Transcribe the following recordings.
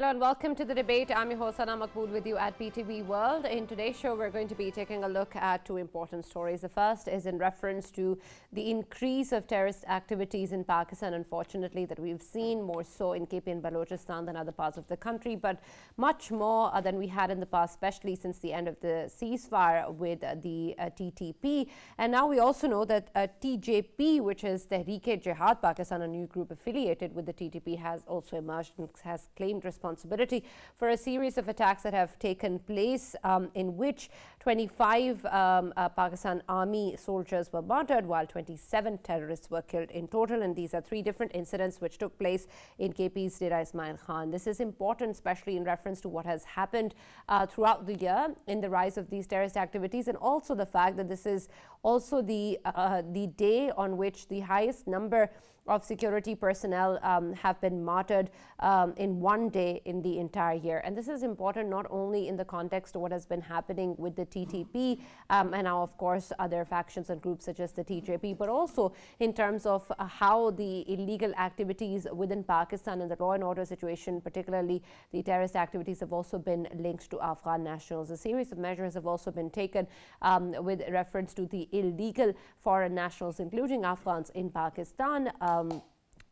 Hello and welcome to the debate. I'm your host Sana with you at PTV World. In today's show, we're going to be taking a look at two important stories. The first is in reference to the increase of terrorist activities in Pakistan, unfortunately, that we've seen more so in KP and Balochistan than other parts of the country, but much more uh, than we had in the past, especially since the end of the ceasefire with uh, the uh, TTP. And now we also know that uh, TJP, which is Tehreek-e-Jihad Pakistan, a new group affiliated with the TTP, has also emerged and has claimed responsibility responsibility for a series of attacks that have taken place um, in which 25 um, uh, Pakistan Army soldiers were martyred, while 27 terrorists were killed in total. And these are three different incidents which took place in KP's Dera Ismail Khan. This is important, especially in reference to what has happened uh, throughout the year in the rise of these terrorist activities and also the fact that this is also the, uh, the day on which the highest number of security personnel um, have been martyred um, in one day in the entire year. And this is important not only in the context of what has been happening with the TTP um, and now, of course, other factions and groups such as the TJP, but also in terms of uh, how the illegal activities within Pakistan and the law and order situation, particularly the terrorist activities, have also been linked to Afghan nationals. A series of measures have also been taken um, with reference to the illegal foreign nationals, including Afghans in Pakistan. Um,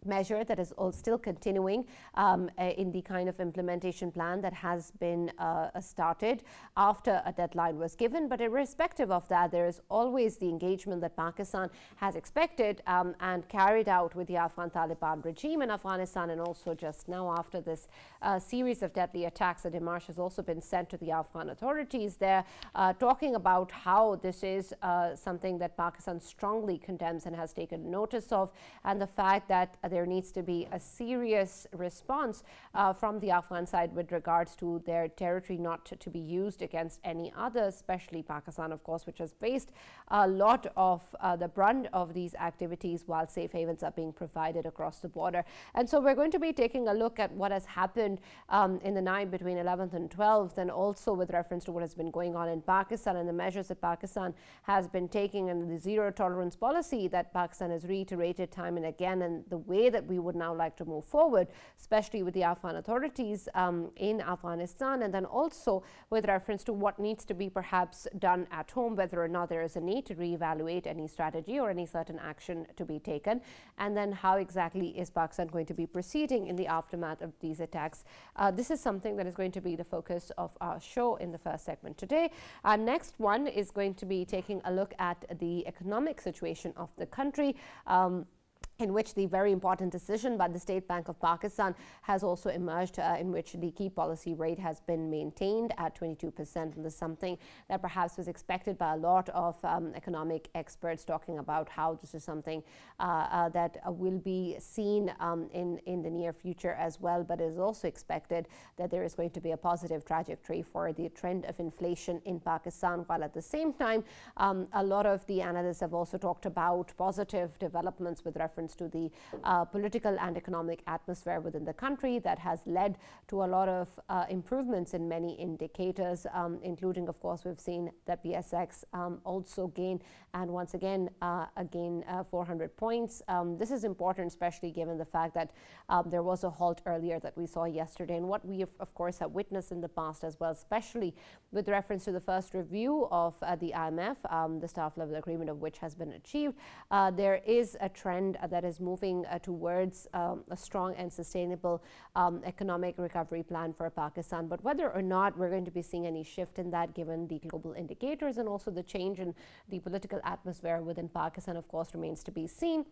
measure that is all still continuing um, uh, in the kind of implementation plan that has been uh, started after a deadline was given. But irrespective of that, there is always the engagement that Pakistan has expected um, and carried out with the Afghan Taliban regime in Afghanistan. And also just now after this uh, series of deadly attacks, a demarche has also been sent to the Afghan authorities there, uh, talking about how this is uh, something that Pakistan strongly condemns and has taken notice of, and the fact that there needs to be a serious response uh, from the Afghan side with regards to their territory not to, to, be used against any other, especially Pakistan, of course, which has faced a lot of uh, the brunt of these activities while safe havens are being provided across the border. And so we're going to be taking a look at what has happened um, in the night between 11th and 12th, and also with reference to what has been going on in Pakistan and the measures that Pakistan has been taking and the zero tolerance policy that Pakistan has reiterated time and again, and the way way that we would now like to move forward, especially with the Afghan authorities um, in Afghanistan, and then also with reference to what needs to be perhaps done at home, whether or not there is a need to reevaluate any strategy or any certain action to be taken, and then how exactly is Pakistan going to be proceeding in the aftermath of these attacks. Uh, this is something that is going to be the focus of our show in the first segment today. Our next one is going to be taking a look at the economic situation of the country. Um, in which the very important decision by the State Bank of Pakistan has also emerged, uh, in which the key policy rate has been maintained at 22%. And this is something that perhaps was expected by a lot of um, economic experts talking about how this is something uh, uh, that will be seen um, in, in the near future as well. But it is also expected that there is going to be a positive trajectory for the trend of inflation in Pakistan, while at the same time, um, a lot of the analysts have also talked about positive developments with reference reference to the uh, political and economic atmosphere within the country that has led to a lot of uh, improvements in many indicators, um, including, of course, we've seen the PSX um, also gain and once again uh, again uh, 400 points. Um, this is important, especially given the fact that um, there was a halt earlier that we saw yesterday, and what we, have, of course, have witnessed in the past as well, especially with reference to the first review of uh, the IMF, um, the staff level agreement of which has been achieved. Uh, there is a trend that that is moving uh, towards um, a strong and sustainable um, economic recovery plan for Pakistan. But whether or not we're going to be seeing any shift in that, given the global indicators and also the change in the political atmosphere within Pakistan, of course, remains to be seen.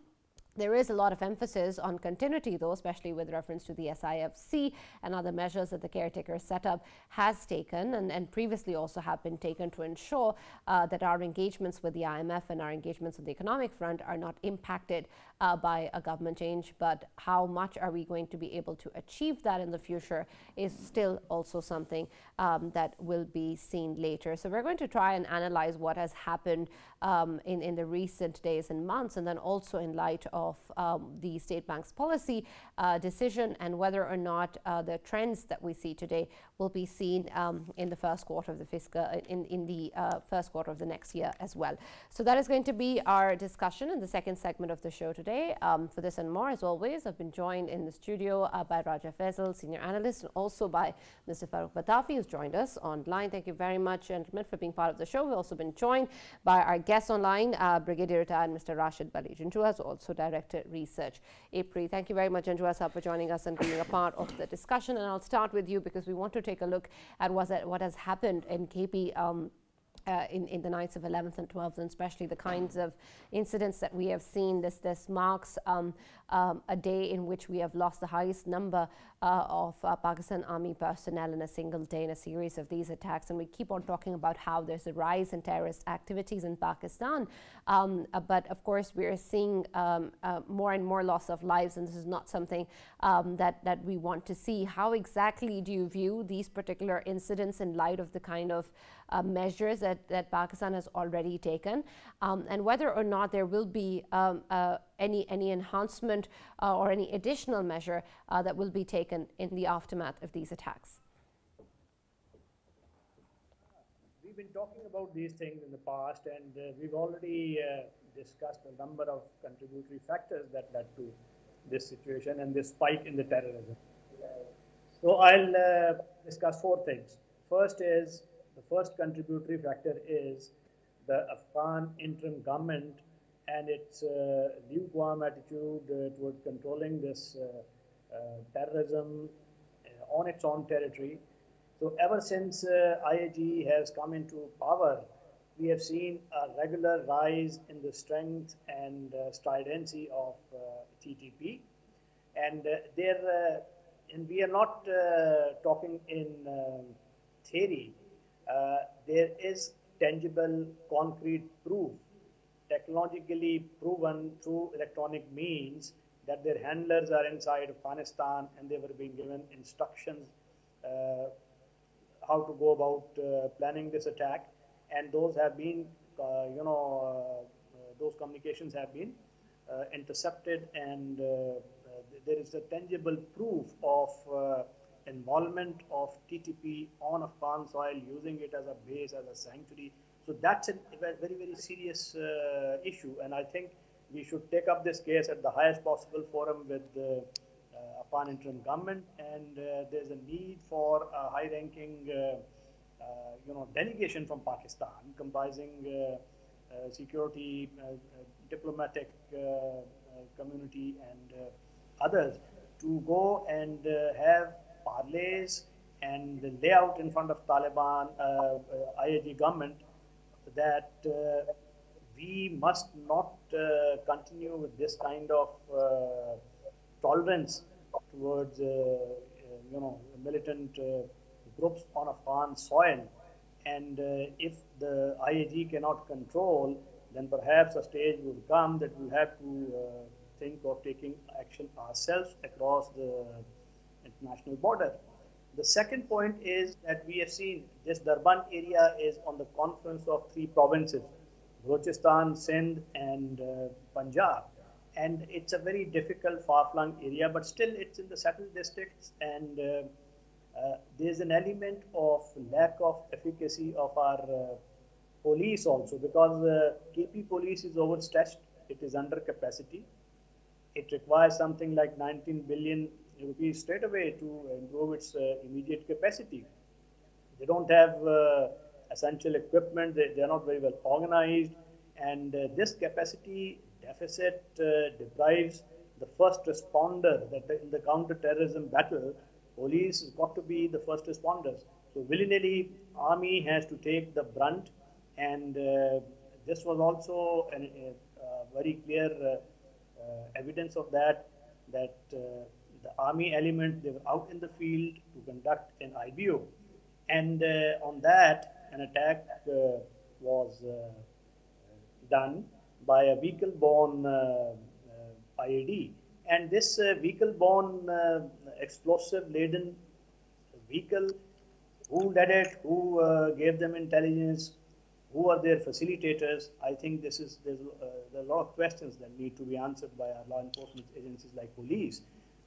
There is a lot of emphasis on continuity, though, especially with reference to the SIFC and other measures that the caretaker setup has taken and, and previously also have been taken to ensure uh, that our engagements with the IMF and our engagements with the economic front are not impacted uh, by a government change. But how much are we going to be able to achieve that in the future is still also something um, that will be seen later. So we're going to try and analyze what has happened um, in, in the recent days and months, and then also in light of of um, the state bank's policy uh, decision and whether or not uh, the trends that we see today will be seen um, in the first quarter of the fiscal uh, in, in the uh, first quarter of the next year as well. So that is going to be our discussion in the second segment of the show today. Um, for this and more, as always, I've been joined in the studio uh, by Raja Faisal, senior analyst, and also by Mr. Farrukh Pitafi, who's joined us online. Thank you very much, gentlemen, for being part of the show. We've also been joined by our guest online, uh, Brigadier retired Mr. Raashid Wali. Janjua is also Director Research. IPRI, thank you very much, Janjua Sahab, for joining us and being a part of the discussion. And I'll start with you because we want to take a look at what has happened in KP um, uh, in, in the nights of 11th and 12th, and especially the kinds of incidents that we have seen. This, this marks um, um, a day in which we have lost the highest number uh, of uh, Pakistan Army personnel in a single day in a series of these attacks. And we keep on talking about how there's a rise in terrorist activities in Pakistan. Um, uh, but of course, we are seeing um, uh, more and more loss of lives, and this is not something um, that, that we want to see. How exactly do you view these particular incidents in light of the kind of uh, measures that, that Pakistan has already taken, um, and whether or not there will be um, uh, any, any enhancement uh, or any additional measure uh, that will be taken in the aftermath of these attacks? We've been talking about these things in the past, and uh, we've already uh, discussed a number of contributory factors that led to this situation and this spike in the terrorism. So I'll discuss four things. First is the first contributory factor is the Afghan interim government and its uh, lukewarm attitude uh, toward controlling this uh, terrorism on its own territory. So ever since IAG has come into power, we have seen a regular rise in the strength and uh, stridency of uh, TTP. And uh, there, and we are not talking in um, theory. There is tangible, concrete proof technologically proven through electronic means that their handlers are inside Afghanistan and they were being given instructions uh, how to go about uh, planning this attack. And those have been, uh, you know, uh, those communications have been uh, intercepted and uh, there is a tangible proof of involvement of TTP on Afghan soil, using it as a base, as a sanctuary. So that's a very, very serious uh, issue, and I think we should take up this case at the highest possible forum with the uh, Afghan interim government, and uh, there's a need for a high-ranking, uh, uh, you know, delegation from Pakistan, comprising uh, security, diplomatic community, and others, to go and have parleys and lay out in front of Taliban, uh, uh, IAG government that uh, we must not uh, continue with this kind of uh, tolerance towards uh, you know militant groups on Afghan soil. And if the IAG cannot control, then perhaps a stage will come that we have to think of taking action ourselves across the international border. The second point is that we have seen this Daraban area is on the confluence of three provinces, Balochistan, Sindh, and uh, Punjab. And it's a very difficult, far-flung area, but still it's in the settled districts, and uh, uh, there's an element of lack of efficacy of our uh, police also, because uh, KP police is overstretched, it is under capacity. It requires something like 19 billion rupees straight away to improve its uh, immediate capacity. They don't have uh, essential equipment, they, they, are not very well organized, and uh, this capacity deficit deprives the first responder that in the counter-terrorism battle, police has got to be the first responders. So willy-nilly, army has to take the brunt, and uh, this was also a, a very clear uh, uh, evidence of that. That the army element, they were out in the field to conduct an IBO. And uh, on that, an attack uh, was uh, done by a vehicle-borne IED. And this vehicle-borne explosive-laden vehicle, who led it, who gave them intelligence, who are their facilitators? I think this is there's uh, there are a lot of questions that need to be answered by our law enforcement agencies like police.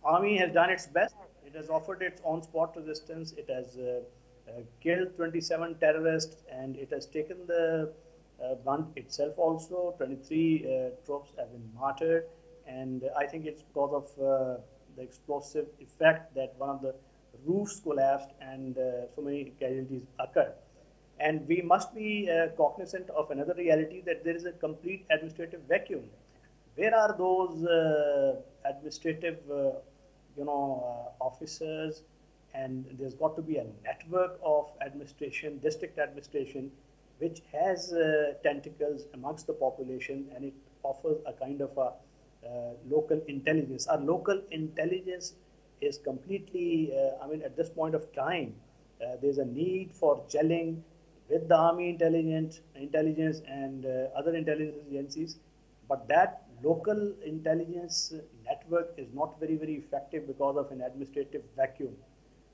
Army has done its best. It has offered its on-spot resistance. It has uh, uh, killed 27 terrorists, and it has taken the uh, itself. Also, 23 uh, troops have been martyred, and I think it's because of uh, the explosive effect that one of the roofs collapsed and so many casualties occurred. And we must be uh, cognizant of another reality that there is a complete administrative vacuum. Where are those uh, administrative, uh, you know, uh, officers? And there's got to be a network of administration, district administration, which has uh, tentacles amongst the population, and it offers a kind of a uh, local intelligence. Our local intelligence is completely, I mean, at this point of time, there's a need for gelling with the army intelligence, intelligence and uh, other intelligence agencies. But that local intelligence network is not very, very effective because of an administrative vacuum.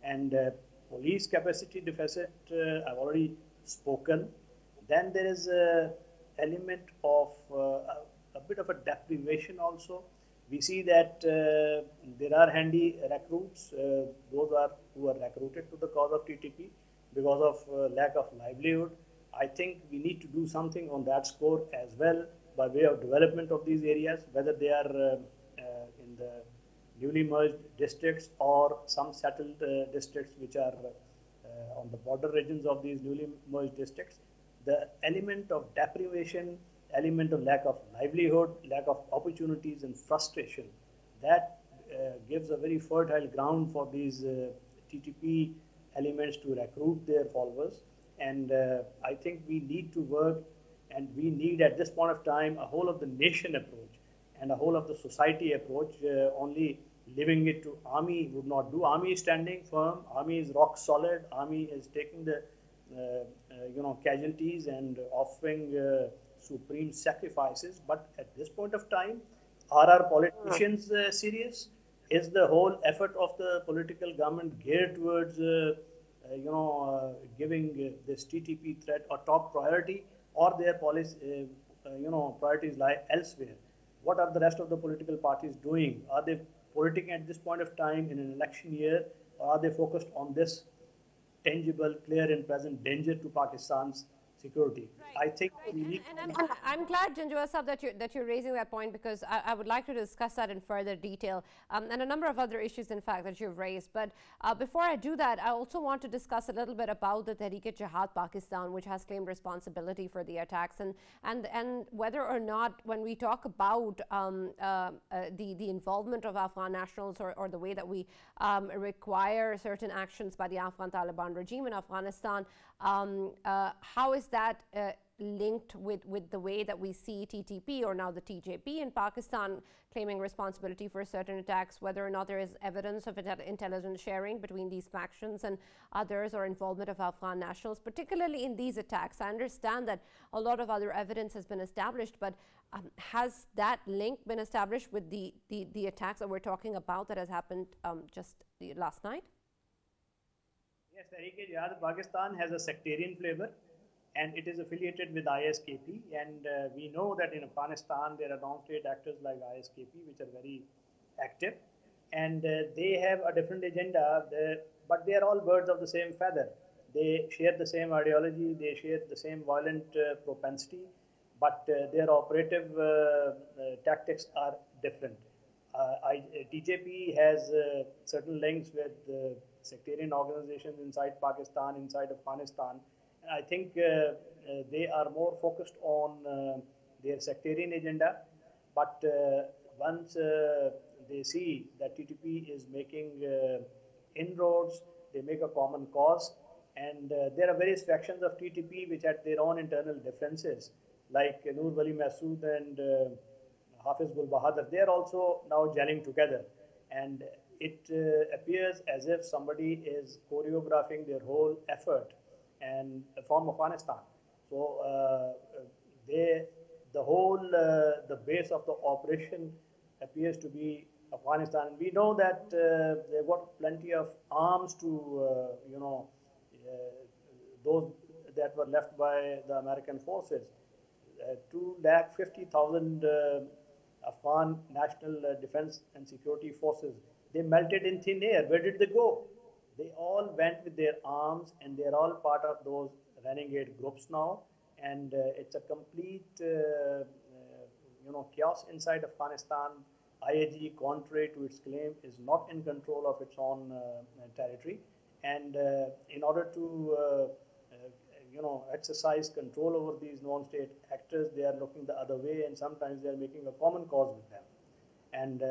And uh, police capacity deficit, uh, I've already spoken. Then there is a element of uh, a, a, bit of a deprivation also. We see that uh, there are handy recruits, uh, those are who are recruited to the cause of TTP because of uh, lack of livelihood. I think we need to do something on that score as well by way of development of these areas, whether they are uh, the newly merged districts or some settled districts which are on the border regions of these newly merged districts. The element of deprivation, element of lack of livelihood, lack of opportunities and frustration, that uh, gives a very fertile ground for these uh, TTP elements to recruit their followers. And uh, I think we need to work and we need at this point of time a whole of the nation approach and a whole of the society approach. Uh, only leaving it to army would not do. Army is standing firm. Army is rock solid. Army is taking the uh, uh you know casualties and offering uh, supreme sacrifices. But at this point of time, are our politicians uh, serious? is the whole effort of the political government geared towards, uh, uh, you know, uh, giving this TTP threat a top priority, or their policy, you know, priorities lie elsewhere? What are the rest of the political parties doing? Are they politicking at this point of time in an election year, or are they focused on this tangible, clear, and present danger to Pakistan's security. Right. I think right. and, and I'm, I'm, glad, Janjua Saab, that you're, that you're raising that point because I, I, would like to discuss that in further detail um, and a number of other issues, in fact, that you've raised. But uh, before I do that, I also want to discuss a little bit about the Tehreek-e-Jihad Pakistan, which has claimed responsibility for the attacks and, and, and whether or not when we talk about um, uh, uh, the, the involvement of Afghan nationals or, or the way that we um, require certain actions by the Afghan Taliban regime in Afghanistan, um, uh, how is that uh, linked with, with the way that we see TTP or now the TJP in Pakistan claiming responsibility for certain attacks, whether or not there is evidence of intelligence sharing between these factions and others or involvement of Afghan nationals, particularly in these attacks. I understand that a lot of other evidence has been established, but um, has that link been established with the, the, the, attacks that we're talking about that has happened um, just last night? Yes, Tehreek-e-Jihad Pakistan has a sectarian flavor and it is affiliated with ISKP. And uh, we know that in Afghanistan there are non-state actors like ISKP which are very active and uh, they have a different agenda, but they are all birds of the same feather. They share the same ideology, they share the same violent uh, propensity, but uh, their operative uh, uh, tactics are different. I, TJP has certain links with sectarian organizations inside Pakistan, inside Afghanistan. I think uh, uh, they are more focused on uh, their sectarian agenda. But once they see that TTP is making inroads, they make a common cause. And there are various factions of TTP which had their own internal differences, like Noor Wali Mehsud and Hafiz Gul Bahadur. They are also now gelling together. And it uh, appears as if somebody is choreographing their whole effort and from Afghanistan. So uh, they, the whole, uh, the base of the operation appears to be Afghanistan. We know that uh, they've got plenty of arms to, you know, those that were left by the American forces. Uh, two lakh fifty thousand uh, Afghan National Defense and Security Forces, they melted in thin air. Where did they go? They all went with their arms and they're all part of those renegade groups now. And uh, it's a complete, uh, uh, you know, chaos inside Afghanistan. IAG, contrary to its claim, is not in control of its own territory. And in order to you know, exercise control over these non-state actors, they are looking the other way, and sometimes they are making a common cause with them. And uh,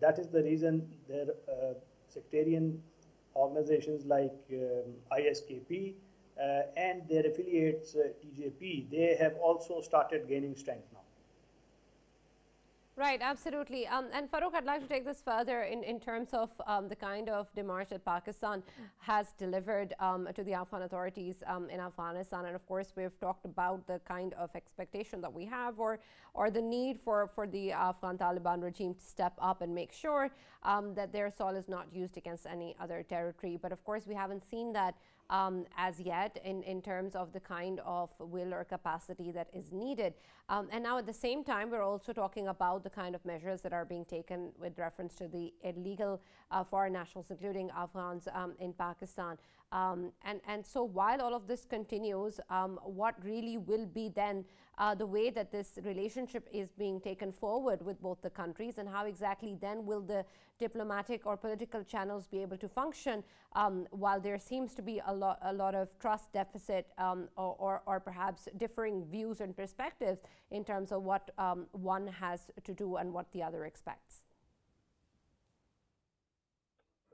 that is the reason their uh, sectarian organizations like um, ISKP uh, and their affiliates, uh, TJP, they have also started gaining strength now. Right, absolutely. Um, and Farrukh, I'd like to take this further in, in terms of um, the kind of demarche that Pakistan has delivered um, to the Afghan authorities um, in Afghanistan. And of course, we've talked about the kind of expectation that we have or, or the need for, for the Afghan Taliban regime to step up and make sure um, that their soil is not used against any other territory. But of course, we haven't seen that um, as yet in, in terms of the kind of will or capacity that is needed. And now at the same time, we're also talking about the kind of measures that are being taken with reference to the illegal uh, foreign nationals, including Afghans um, in Pakistan. Um, and, and so while all of this continues, um, what really will be then uh, the way that this relationship is being taken forward with both the countries and how exactly then will the diplomatic or political channels be able to function um, while there seems to be a lot, a lot of trust deficit um, or, or, or, perhaps differing views and perspectives in terms of what um, one has to do and what the other expects.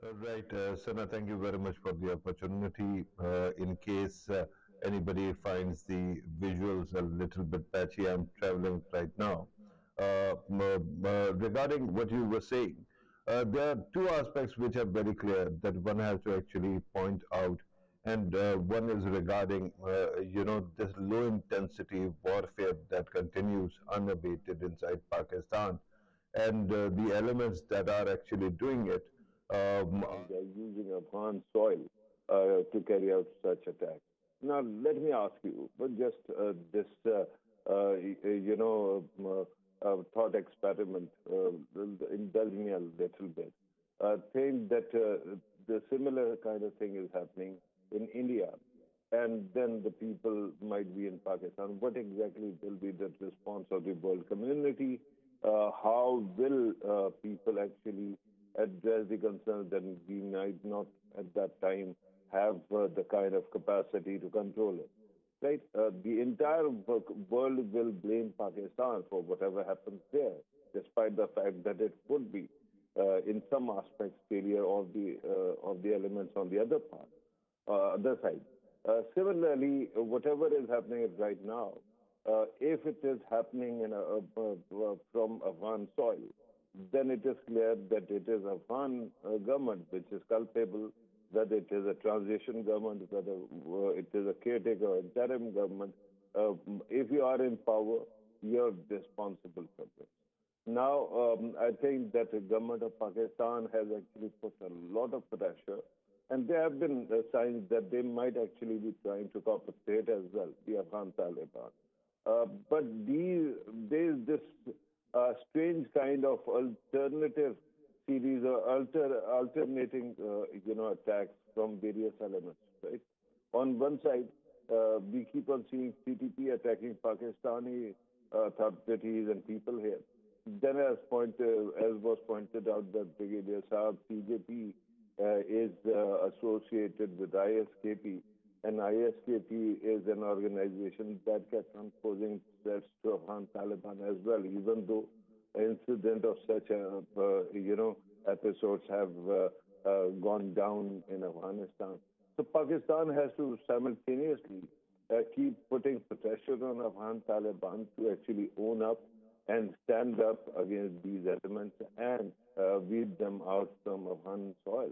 Uh, right, uh, Sana, thank you very much for the opportunity. Uh, in case uh, anybody finds the visuals a little bit patchy, I'm traveling right now. Uh, uh, regarding what you were saying, there are two aspects which are very clear that one has to actually point out. And one is regarding, you know, this low intensity warfare that continues unabated inside Pakistan and the elements that are actually doing it um, they're using Afghan soil uh, to carry out such attacks. Now, let me ask you, but just uh, this, uh, uh you know, uh, uh, thought experiment, indulge me a little bit. think that the similar kind of thing is happening in India, and then the people might be in Pakistan. What exactly will be the response of the world community? how will people actually address the concerns that we might not at that time have uh, the kind of capacity to control it. Right? Uh, the entire world will blame Pakistan for whatever happens there, despite the fact that it could be, uh, in some aspects, failure of the of the elements on the other part, other side. Similarly, whatever is happening right now, if it is happening in a, from Afghan soil, then it is clear that it is Afghan uh, government which is culpable, whether it is a transition government, whether uh, it is a caretaker or interim government. Uh, if you are in power, you're responsible for this. Now, um, I think that the government of Pakistan has actually put a lot of pressure, and there have been uh, signs that they might actually be trying to cooperate as well, the Afghan Taliban. Uh, but these, there is this a strange kind of alternative series or alter, alternating, uh, you know, attacks from various elements, right? On one side, uh, we keep on seeing TTP attacking Pakistani uh, authorities and people here. Then, as pointed, as was pointed out, that Brigadier Saab TJP is associated with ISKP, and ISKP is an organization that kept on posing threats to Afghan Taliban as well, even though incident of such a, uh, you know, episodes have uh, uh, gone down in Afghanistan. So Pakistan has to simultaneously uh, keep putting pressure on Afghan Taliban to actually own up and stand up against these elements and uh, weed them out from Afghan soil.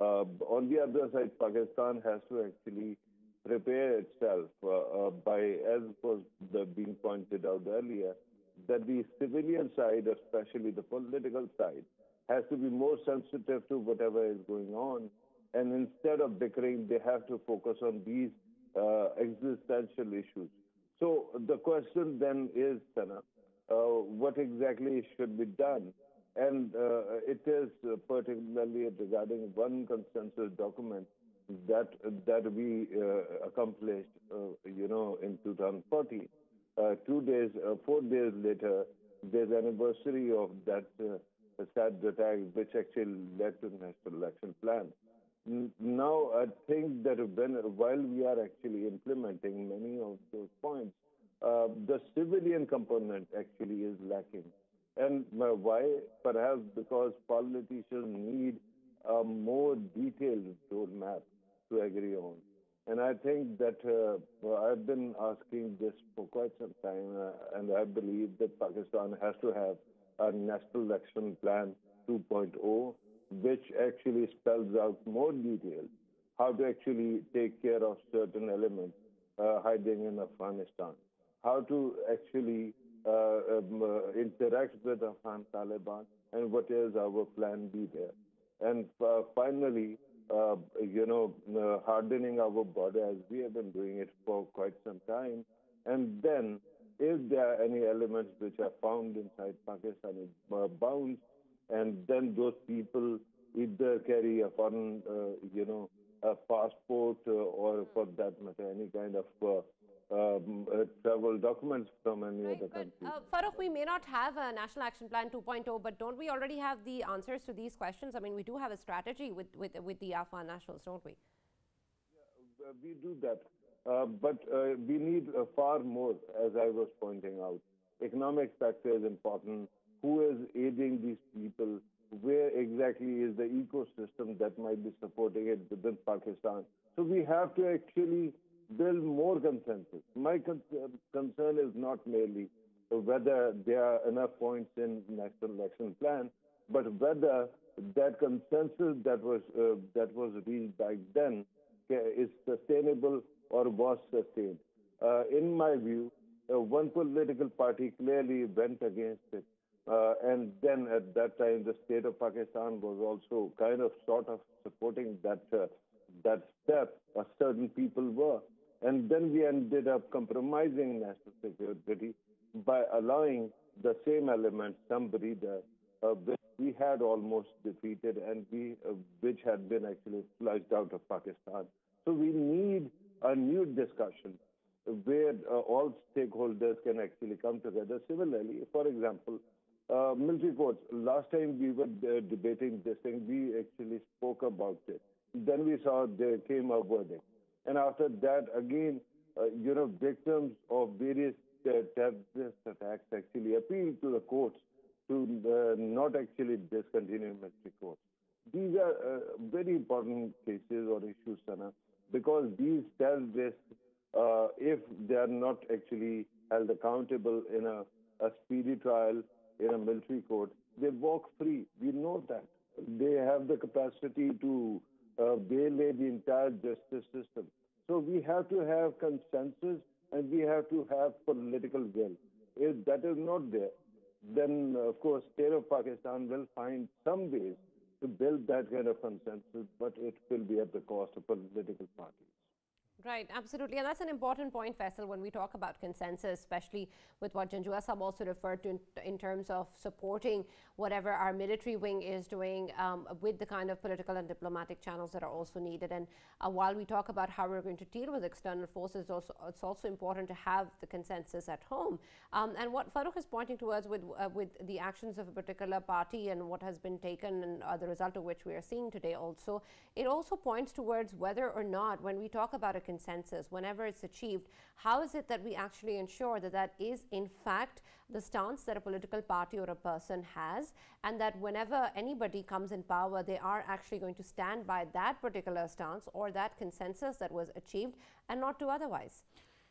Uh, on the other side, Pakistan has to actually prepare itself uh, uh, by, as was the, being pointed out earlier, that the civilian side, especially the political side, has to be more sensitive to whatever is going on. And instead of bickering, they have to focus on these uh, existential issues. So the question then is, Sana, uh, what exactly should be done? And uh, it is particularly regarding one consensus document that that we uh, accomplished, uh, you know, in 2014. Uh, two days, four days later, there's anniversary of that sad attack, which actually led to the national action plan. Now, I think that when, while we are actually implementing many of those points, uh, the civilian component actually is lacking. And why? Perhaps because politicians need a more detailed roadmap to agree on. And I think that uh, I've been asking this for quite some time, uh, and I believe that Pakistan has to have a national action plan 2.0, which actually spells out more details how to actually take care of certain elements uh, hiding in Afghanistan, how to actually uh, um, uh, interact with Afghan Taliban, and what is our plan B there. And uh, finally, uh, you know, uh, hardening our border as we have been doing it for quite some time. And then, if there are any elements which are found inside Pakistani uh, bounds, and then those people either carry a foreign, uh, you know, a passport uh, or for that matter, any kind of uh, um, uh, travel documents from any right, other country. Uh, Farrukh, we may not have a National Action Plan 2.0, but don't we already have the answers to these questions? I mean, we do have a strategy with, with, with the Afghan nationals, don't we? Yeah, we do that. Uh, but uh, we need uh, far more, as I was pointing out. Economic factor is important. Who is aiding these people? Where exactly is the ecosystem that might be supporting it within Pakistan? So we have to actually build more consensus. My con concern is not merely whether there are enough points in national action plan, but whether that consensus that was uh, that was reached back then is sustainable or was sustained. Uh, in my view, uh, one political party clearly went against it. Uh, and then at that time, the state of Pakistan was also kind of sort of supporting that uh, that step. Certain people were. And then we ended up compromising national security by allowing the same element, somebody that uh, which we had almost defeated and we, uh, which had been actually flushed out of Pakistan. So we need a new discussion where uh, all stakeholders can actually come together. Similarly, for example, uh, military courts. Last time we were uh, debating this thing, we actually spoke about it. Then we saw there came a verdict. And after that, again, uh, you know, victims of various uh, terrorist attacks actually appeal to the courts to uh, not actually discontinue military courts. These are uh, very important cases or issues, Sana, because these terrorists, if they are not actually held accountable in a, a speedy trial in a military court, they walk free. We know that. They have the capacity to uh, waylay the entire justice system. So we have to have consensus and we have to have political will. If that is not there, then of course state of Pakistan will find some ways to build that kind of consensus, but it will be at the cost of political parties. Right, absolutely. And that's an important point, Faisal, when we talk about consensus, especially with what Janjua Sab also referred to in, in, terms of supporting whatever our military wing is doing um, with the kind of political and diplomatic channels that are also needed. And uh, while we talk about how we're going to deal with external forces, also, it's also important to have the consensus at home. Um, and what Farrukh is pointing towards with, uh, with the actions of a particular party and what has been taken and uh, the result of which we are seeing today also, it also points towards whether or not when we talk about a consensus, whenever it's achieved, how is it that we actually ensure that that is in fact the stance that a political party or a person has and that whenever anybody comes in power, they are actually going to stand by that particular stance or that consensus that was achieved and not do otherwise.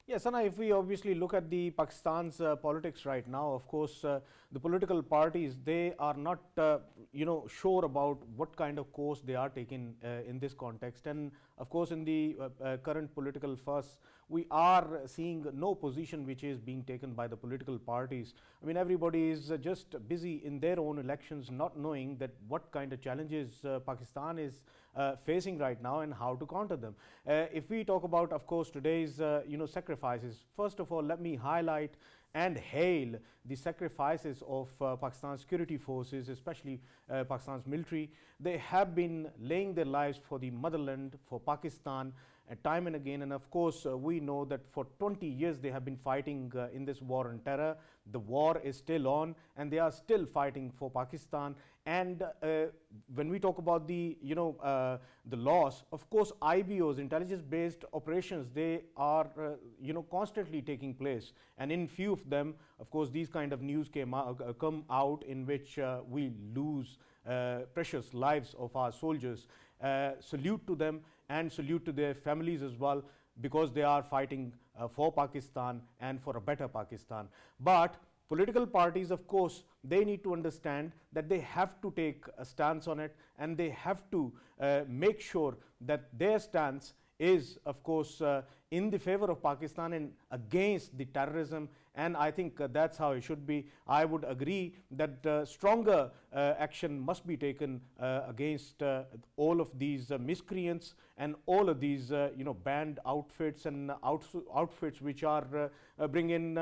Yes, Anna, if we obviously look at the Pakistan's uh, politics right now, of course, uh, the political parties, they are not, uh, you know, sure about what kind of course they are taking uh, in this context. And of course, in the uh, uh, current political fuss, we are seeing no position which is being taken by the political parties. I mean, everybody is just busy in their own elections, not knowing that what kind of challenges Pakistan is uh, facing right now and how to counter them. Uh, if we talk about, of course, today's uh, you know sacrifices, first of all, let me highlight and hail the sacrifices of uh, Pakistan's security forces, especially uh, Pakistan's military. They have been laying their lives for the motherland, for Pakistan, uh, time and again. And of course, uh, we know that for 20 years they have been fighting uh, in this war on terror. The war is still on, and they are still fighting for Pakistan. And uh, when we talk about the, you know, uh, the loss, of course, IBOs, intelligence-based operations, they are, uh, you know, constantly taking place. And in few of them, of course, these kind of news came out, come out in which we lose precious lives of our soldiers. salute to them and salute to their families as well because they are fighting uh, for Pakistan and for a better Pakistan. But political parties, of course, they need to understand that they have to take a stance on it and they have to uh, make sure that their stance is, of course, uh, in the favor of Pakistan and against the terrorism and I think uh, that's how it should be. I would agree that uh, stronger uh, action must be taken uh, against uh, all of these miscreants and all of these you know banned outfits and outfits which are bringing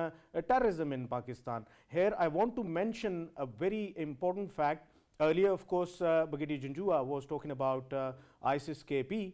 terrorism in Pakistan. Here I want to mention a very important fact. Earlier, of course, Brigadier Janjua was talking about ISIS-KP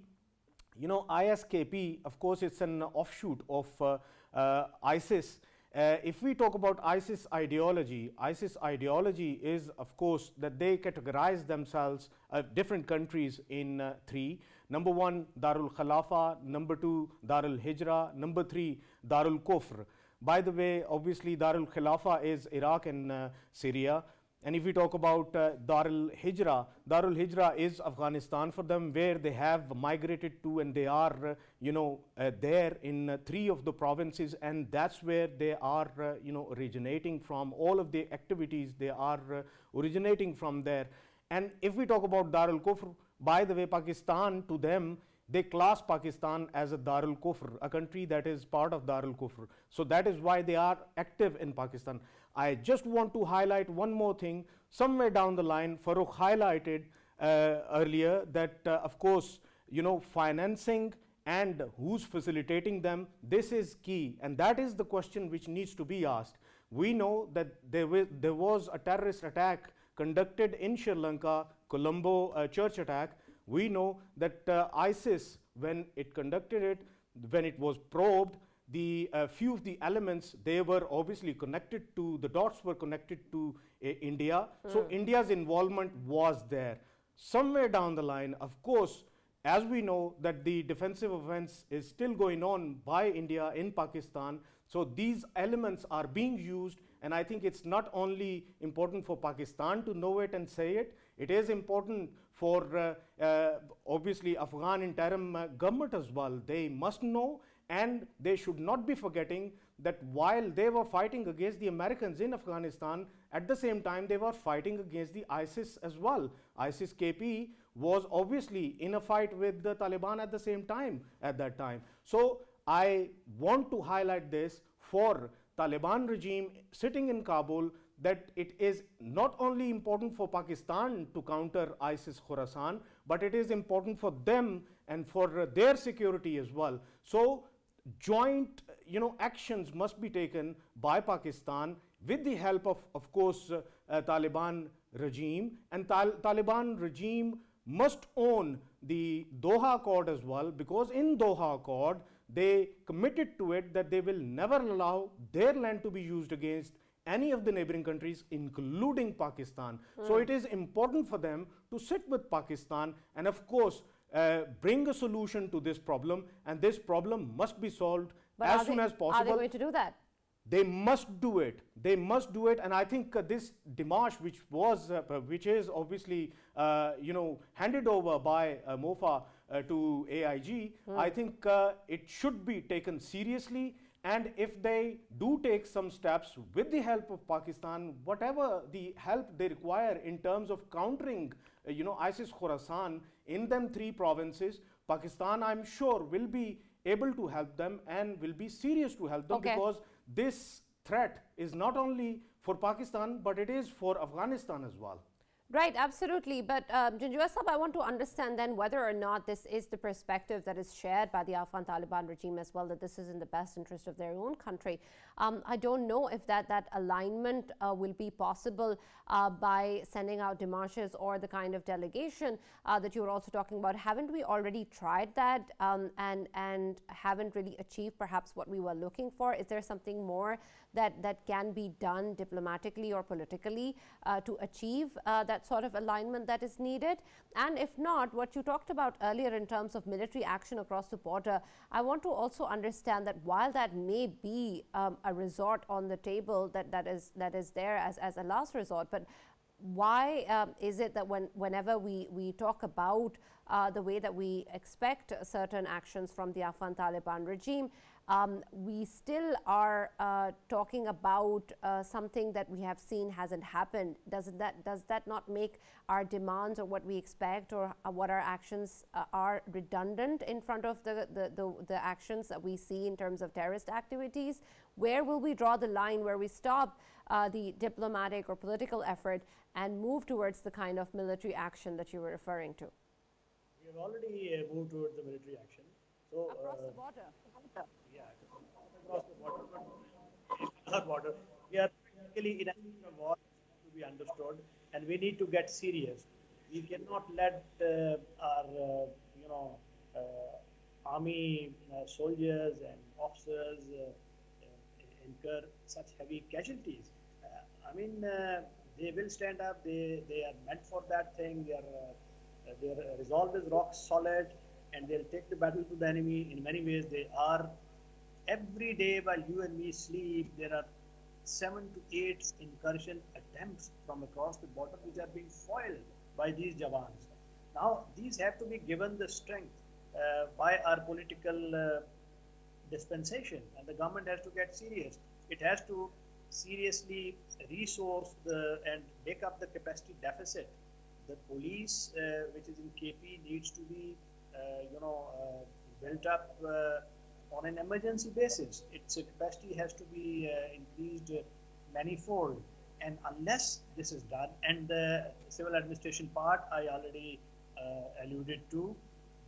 you know, ISKP, of course, it's an offshoot of uh, uh, ISIS. Uh, if we talk about ISIS ideology, ISIS ideology is, of course, that they categorize themselves, uh, different countries, in uh, three. Number one, Darul Khalafa. Number two, Darul Hijra. Number three, Darul Kufr. By the way, obviously, Darul Khalafa is Iraq and uh, Syria. And if we talk about uh, Darul Hijra, Darul Hijra is Afghanistan for them, where they have migrated to, and they are, uh, you know, uh, there in uh, three of the provinces, and that's where they are, uh, you know, originating from. All of the activities they are uh, originating from there. And if we talk about Darul Kufr, by the way, Pakistan to them they class Pakistan as a Darul Kufr, a country that is part of Darul Kufr. So that is why they are active in Pakistan. I just want to highlight one more thing. Somewhere down the line, Farrukh highlighted uh, earlier that, uh, of course, you know, financing and who's facilitating them, this is key. And that is the question which needs to be asked. We know that there, there was a terrorist attack conducted in Sri Lanka, Colombo uh, church attack. We know that uh, ISIS, when it conducted it, when it was probed, the uh, few of the elements they were obviously connected to the dots were connected to uh, India. Mm. So India's involvement was there. Somewhere down the line, of course, as we know that the defensive offense is still going on by India in Pakistan. So these elements are being used, and I think it's not only important for Pakistan to know it and say it. It is important for uh, uh obviously Afghan interim uh, government as well. They must know and they should not be forgetting that while they were fighting against the Americans in Afghanistan, at the same time they were fighting against the ISIS as well. ISIS KP was obviously in a fight with the Taliban at the same time at that time. So I want to highlight this for Taliban regime sitting in Kabul that it is not only important for Pakistan to counter ISIS Khorasan, but it is important for them and for their security as well. So joint you know actions must be taken by Pakistan with the help of of course uh, uh, Taliban regime and Tal Taliban regime must own the Doha Accord as well because in Doha Accord they committed to it that they will never allow their land to be used against any of the neighboring countries including Pakistan. Mm. So it is important for them to sit with Pakistan and of course uh, bring a solution to this problem and this problem must be solved but as soon they, as possible. Are they going to do that? They must do it. They must do it, and I think uh, this demarche, which was, uh, uh which is obviously, uh, you know, handed over by uh, MOFA to AIG, hmm. I think it should be taken seriously. And if they do take some steps with the help of Pakistan, whatever the help they require in terms of countering, uh, you know, ISIS Khorasan, in them three provinces, Pakistan, I'm sure, will be able to help them and will be serious to help them okay. because this threat is not only for Pakistan, but it is for Afghanistan as well. Right, absolutely. But um, Janjua I want to understand then whether or not this is the perspective that is shared by the Afghan Taliban regime as well, that this is in the best interest of their own country. Um, I don't know if that, that alignment uh, will be possible uh, by sending out demarches or the kind of delegation uh, that you were also talking about. Haven't we already tried that um, and, and haven't really achieved perhaps what we were looking for? Is there something more that, that can be done diplomatically or politically uh, to achieve uh, sort of alignment that is needed? And if not, what you talked about earlier in terms of military action across the border, I want to also understand that while that may be um, a resort on the table that, that is that is there as, as a last resort, but why um, is it that when, whenever we, we talk about uh, the way that we expect certain actions from the Afghan Taliban regime, um, we still are uh, talking about uh, something that we have seen hasn't happened. Does that does that not make our demands or what we expect or uh, what our actions uh, are redundant in front of the, the, the, the, actions that we see in terms of terrorist activities? Where will we draw the line where we stop uh, the diplomatic or political effort and move towards the kind of military action that you were referring to? We have already uh, moved towards the military action. So, across the border across the border, but our border. We are practically in a war to be understood, and we need to get serious. We cannot let uh, our, uh, you know, uh, army uh, soldiers and officers uh, uh, incur such heavy casualties. I mean, they will stand up. They they are meant for that thing. Their their resolve is rock solid, and they'll take the battle to the enemy. In many ways, they are every day while you and me sleep, there are seven to eight incursion attempts from across the border which are being foiled by these Jawans. Now, these have to be given the strength uh, by our political uh, dispensation, and the government has to get serious. It has to seriously resource the and make up the capacity deficit. The police, uh, which is in KP, needs to be, uh, you know, uh, built up uh, on an emergency basis. Its capacity has to be increased manifold. And unless this is done, and the civil administration part I already alluded to,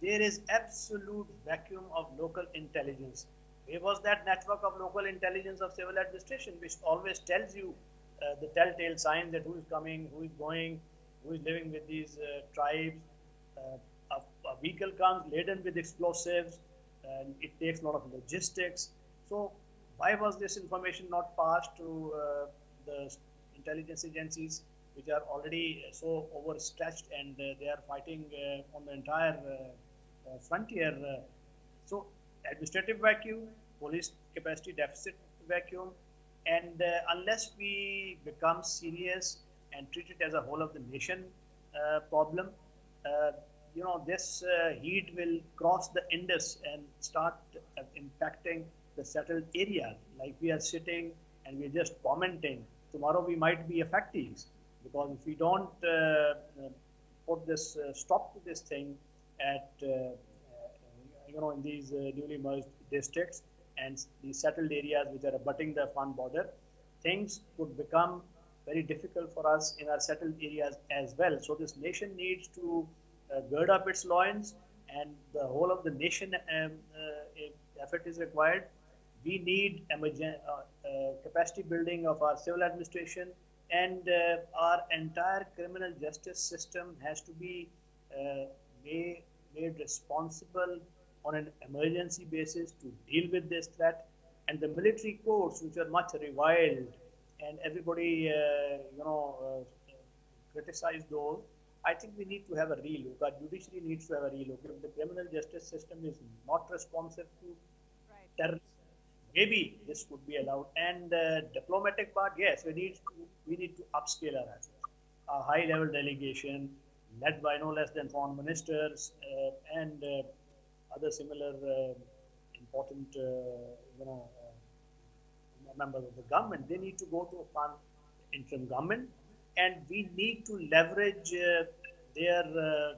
there is absolute vacuum of local intelligence. Where was that network of local intelligence of civil administration, which always tells you uh, the telltale signs that who is coming, who is going, who is living with these uh, tribes. Uh, a, a, vehicle comes laden with explosives, and it takes a lot of logistics. So why was this information not passed to uh, the intelligence agencies, which are already so overstretched and uh, they are fighting uh, on the entire uh, uh, frontier? so administrative vacuum, police capacity deficit vacuum, and unless we become serious and treat it as a whole of the nation problem, you know, this uh, heat will cross the Indus and start uh, impacting the settled areas. Like we are sitting and we're just commenting. Tomorrow we might be effectees because if we don't uh, uh put this uh, stop to this thing at uh, you know in these newly merged districts and the settled areas which are abutting the Afghan border, things could become very difficult for us in our settled areas as well. So this nation needs to uh, gird up its loins and the whole of the nation um, uh, effort is required. We need uh, capacity building of our civil administration and our entire criminal justice system has to be made, made responsible on an emergency basis to deal with this threat. And the military courts, which are much reviled, and everybody, uh, you know, uh, criticized those, I think we need to have a relook. Our judiciary needs to have a relook. If the criminal justice system is not responsive to right. terrorism, maybe this could be allowed. And uh, diplomatic part, yes, we need to we need to upscale our efforts. A high-level delegation led by no less than foreign ministers uh, and uh, other similar uh, important, uh, you know, members of the government. They need to go to a interim government and we need to leverage uh, their uh,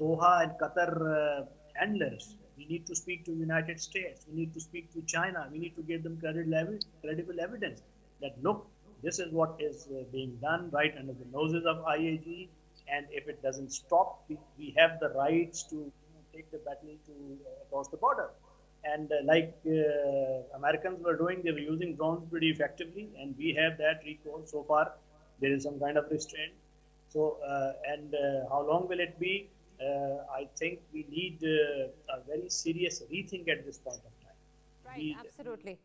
Doha and Qatar uh, handlers. We need to speak to United States. We need to speak to China. We need to give them credible, credible evidence that look, This is what is uh, being done right under the noses of IAG. And if it doesn't stop, we, we have the rights to take the battle to uh, across the border. And uh, like uh, Americans were doing, they were using drones pretty effectively, and we have that recourse so far. There is some kind of restraint. So, uh, and uh, how long will it be? I think we need a very serious rethink at this point of time. Right, we, absolutely.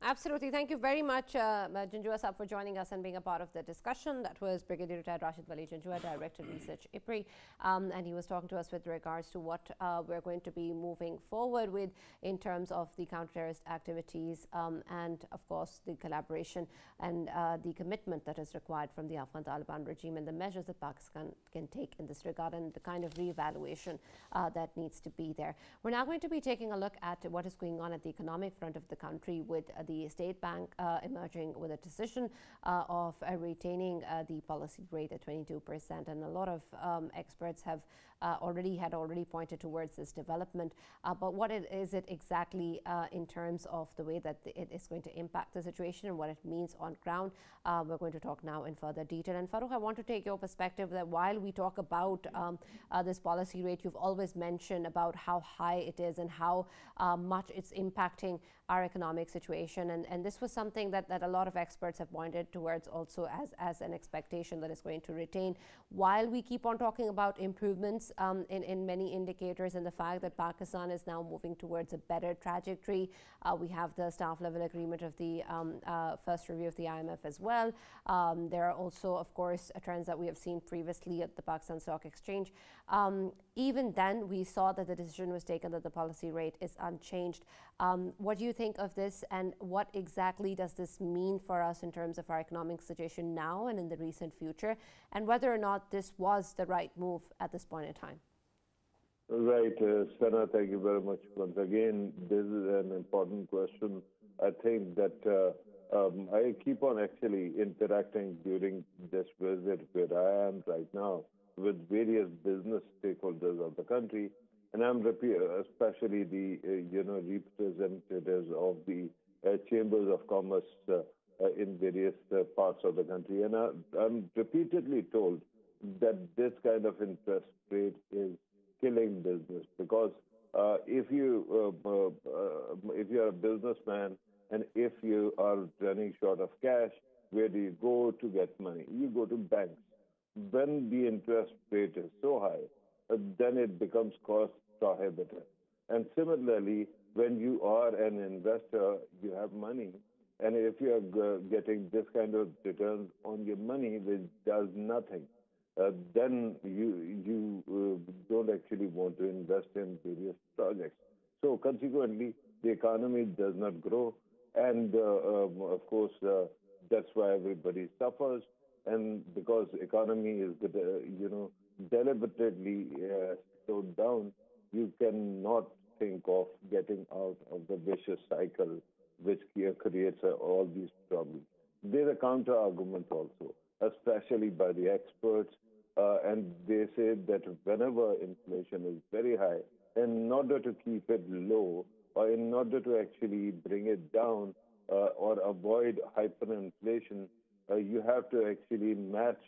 Absolutely. Thank you very much, uh, uh Janjua Sab, for joining us and being a part of the discussion. That was Brigadier Retired Raashid Wali Janjua, Director Research IPRI, um, and he was talking to us with regards to what uh, we're going to be moving forward with in terms of the counter-terrorist activities um, and, of course, the collaboration and uh, the commitment that is required from the Afghan Taliban regime and the measures that Pakistan can take in this regard and the kind of re-evaluation uh, that needs to be there. We're now going to be taking a look at what is going on at the economic front of the country with uh, the State Bank uh, emerging with a decision uh, of uh, retaining the policy rate at 22%. And a lot of um, experts have uh, already had already pointed towards this development. Uh, but what it, is it exactly uh, in terms of the way that it is going to impact the situation and what it means on ground? we're going to talk now in further detail. And Farrukh, I want to take your perspective that while we talk about um, this policy rate, you've always mentioned about how high it is and how much it's impacting our economic situation. And, and this was something that, that a lot of experts have pointed towards also as, as an expectation that is going to retain. While we keep on talking about improvements um, in, in many indicators and the fact that Pakistan is now moving towards a better trajectory. Uh, we have the staff level agreement of the um, uh, first review of the IMF as well. Um, there are also, of course, trends that we have seen previously at the Pakistan Stock Exchange. Um, even then, we saw that the decision was taken that the policy rate is unchanged. Um, what do you think of this, and what exactly does this mean for us in terms of our economic situation now and in the recent future, and whether or not this was the right move at this point in time? Right, uh, Sana, thank you very much once again. This is an important question. I think that uh, um, I keep on actually interacting during this visit where I am right now with various business stakeholders of the country, and I'm especially the uh, you know representatives of the uh, chambers of commerce uh, uh in various uh, parts of the country, and I, I'm repeatedly told that this kind of interest rate is killing business because uh, if you if you're a businessman and if you are running short of cash, where do you go to get money? You go to banks when the interest rate is so high, then it becomes cost prohibitive. And similarly, when you are an investor, you have money, and if you are getting this kind of returns on your money, which does nothing, uh, then you you uh, don't actually want to invest in various projects. So consequently, the economy does not grow, and uh, um, of course uh, that's why everybody suffers and because economy is uh, you know deliberately uh, slowed down, you cannot think of getting out of the vicious cycle which creates uh, all these problems. There's a counter argument also, especially by the experts, uh, and they say that whenever inflation is very high, in order to keep it low or in order to actually bring it down uh, or avoid hyperinflation, uh, you have to actually match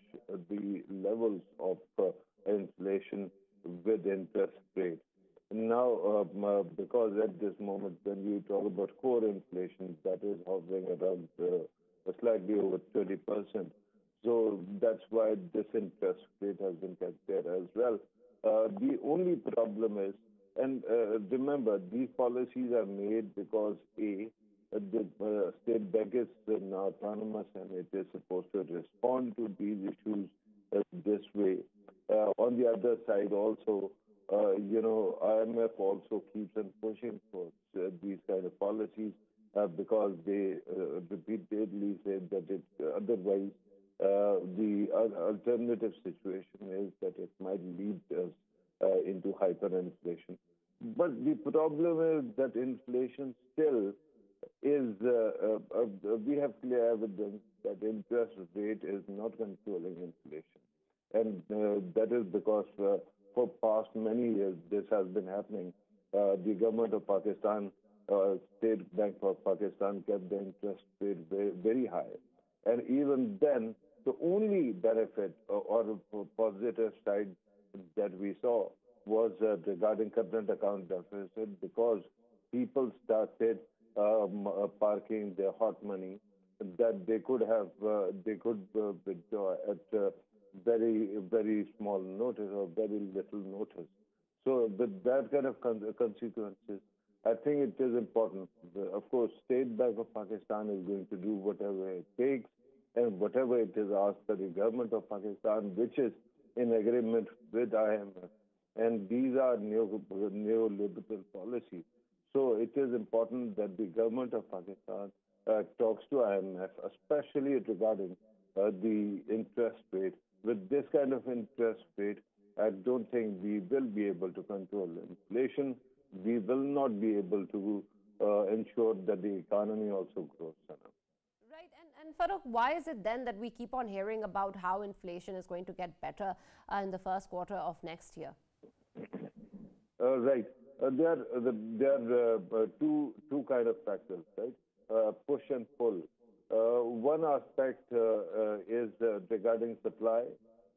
the levels of uh, inflation with interest rates. Now, um, uh, because at this moment, when you talk about core inflation, that is hovering around uh, slightly over 20%. So that's why this interest rate has been kept there as well. Uh, the only problem is, and uh, remember, these policies are made because A, the uh, state bank is now autonomous and it is supposed to respond to these issues this way. Uh, on the other side, also, uh, you know, IMF also keeps on pushing for these kind of policies because they repeatedly said that it otherwise the alternative situation is that it might lead us into hyperinflation. But the problem is that inflation still is uh, uh, uh, we have clear evidence that interest rate is not controlling inflation. And that is because for past many years this has been happening. The government of Pakistan, State Bank of Pakistan kept the interest rate very, very high. And even then, the only benefit or, positive side that we saw was regarding current account deficit because people started um, uh, parking their hot money that they could have uh, they could uh, withdraw at very very small notice or very little notice. So with that kind of con- consequences, I think it is important. Of course, State Bank of Pakistan is going to do whatever it takes and whatever it is asked by the government of Pakistan, which is in agreement with IMF. And these are neo, neoliberal policies. So it is important that the government of Pakistan uh, talks to IMF, especially regarding uh, the interest rate. With this kind of interest rate, I don't think we will be able to control inflation. We will not be able to uh, ensure that the economy also grows. enough. Right, and, and Farrukh, why is it then that we keep on hearing about how inflation is going to get better uh, in the first quarter of next year? Uh, right. Uh, there uh, there are uh, two, two kind of factors, right? Uh, push and pull. one aspect is regarding supply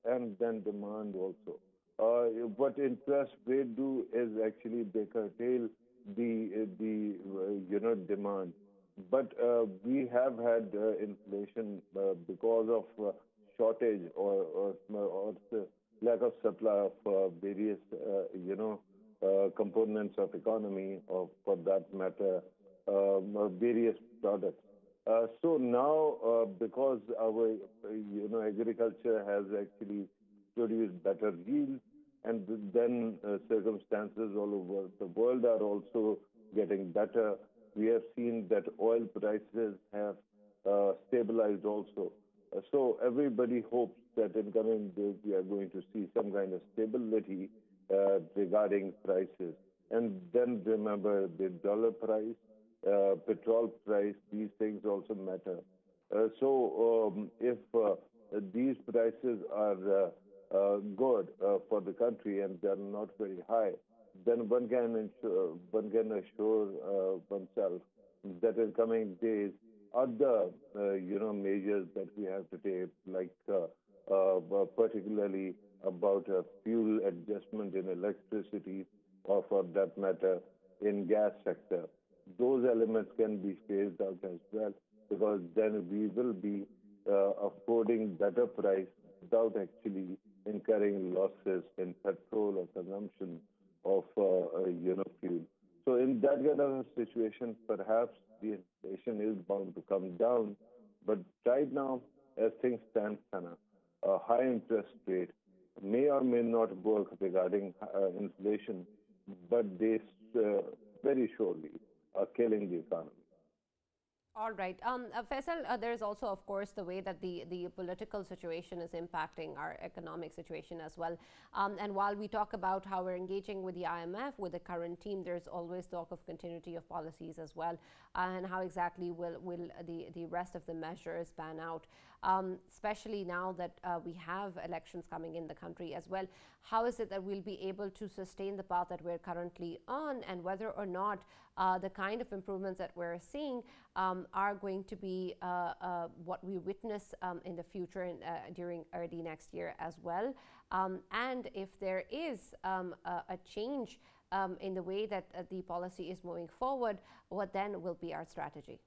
and then demand also. Uh, what interest rate do is actually they curtail the the uh, you know demand, but uh, we have had uh, inflation uh, because of uh, shortage or or, or lack of supply of various you know components of economy or for that matter um, various products. so now, because our you know agriculture has actually produced better yields, and then uh, circumstances all over the world are also getting better. We have seen that oil prices have uh, stabilized also. Uh, so everybody hopes that in coming days we are going to see some kind of stability uh, regarding prices. And then remember the dollar price, uh, petrol price, these things also matter. Uh, so um, if these prices are uh, good uh, for the country and they're not very high, then one can ensure, one can assure uh, oneself that in coming days, other you know measures that we have to take, like particularly about a fuel adjustment in electricity, or for that matter, in gas sector, those elements can be phased out as well because then we will be uh, affording better price without actually incurring losses in petrol or consumption of uh, fuel. So in that kind of a situation, perhaps the inflation is bound to come down. But right now, as things stand, Sana, a high interest rate may or may not work regarding uh, inflation, but they uh, very surely are killing the economy. All right. Um, uh, Faisal, uh, there's also, of course, the way that the, the political situation is impacting our economic situation as well. Um, and while we talk about how we're engaging with the IMF, with the current team, there's always talk of continuity of policies as well, and how exactly will, will the, the rest of the measures pan out um, especially now that uh, we have elections coming in the country as well. How is it that we'll be able to sustain the path that we're currently on, and whether or not uh, the kind of improvements that we're seeing um, are going to be uh, uh what we witness um, in the future and uh, during early next year as well? Um, and if there is um, a, a, change um, in the way that uh, the policy is moving forward, what then will be our strategy?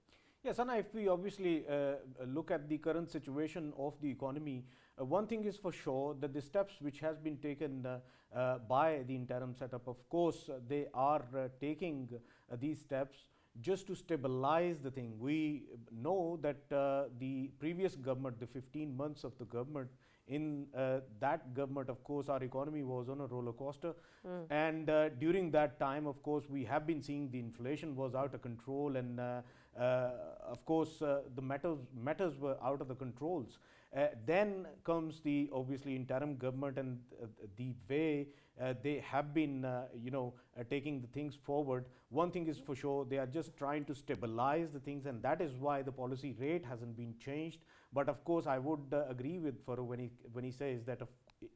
Yes, Sana, if we obviously uh, look at the current situation of the economy, uh, one thing is for sure that the steps which has been taken uh, uh by the interim setup, of course, they are taking these steps just to stabilize the thing. We know that the previous government, the 15 months of the government, in uh, that government, of course, our economy was on a roller coaster. Mm. And uh, during that time, of course, we have been seeing the inflation was out of control and uh, uh, of course, uh, the matters, matters were out of the controls. Uh, then comes the obviously interim government and the way they have been, you know, taking the things forward. One thing is for sure, they are just trying to stabilize the things, and that is why the policy rate hasn't been changed. But of course, I would agree with Farrukh when he when he says that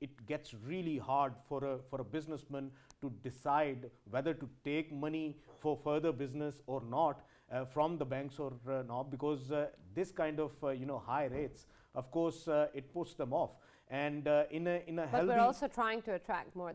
it gets really hard for a for a businessman to decide whether to take money for further business or not uh, from the banks or uh, not because uh, this kind of uh, you know high rates of course uh, it puts them off and uh, in a in a but we're also trying to attract more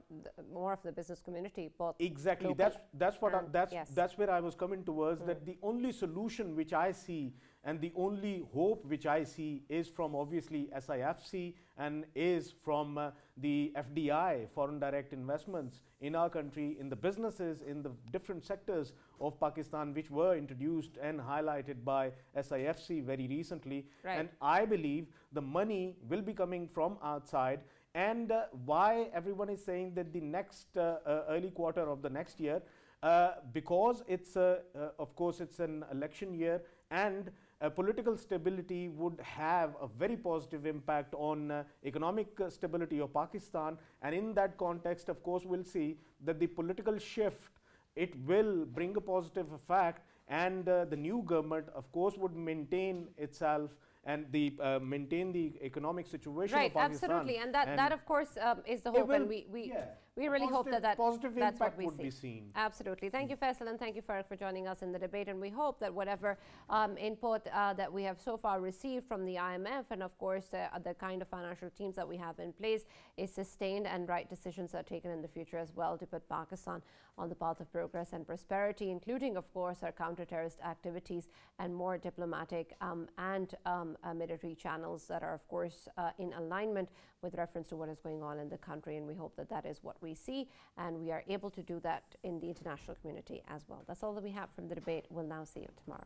more of the business community both exactly that's that's what I, that's yes. that's where i was coming towards that the only solution which i see and the only hope which i see is from obviously sifc and is from uh, the fdi foreign direct investments in our country in the businesses in the different sectors of pakistan which were introduced and highlighted by sifc very recently Right. and I believe the money will be coming from outside. And uh, why everyone is saying that the next uh, uh, early quarter of the next year, uh, because it's uh, uh, of course it's an election year and uh, political stability would have a very positive impact on uh, economic uh, stability of Pakistan. And in that context, of course, we'll see that the political shift it will bring a positive effect. And uh, the new government of course would maintain itself and the uh, maintain the economic situation right of Pakistan. absolutely. And that that of course um, is the hope. And we we, yeah, we really hope that, that positive that's what impact we would see be seen. absolutely thank you Faisal and thank you Farrukh for joining us in the debate and we hope that whatever um, input uh, that we have so far received from the IMF and of course uh, the kind of financial teams that we have in place is sustained and right decisions are taken in the future as well to put Pakistan on the path of progress and prosperity including of course our counter-terrorist activities and more diplomatic um, and um, uh, military channels that are of course uh, in alignment with reference to what is going on in the country and we hope that that is what we see and we are able to do that in the international community as well. That's all that we have from the debate. We'll now see you tomorrow.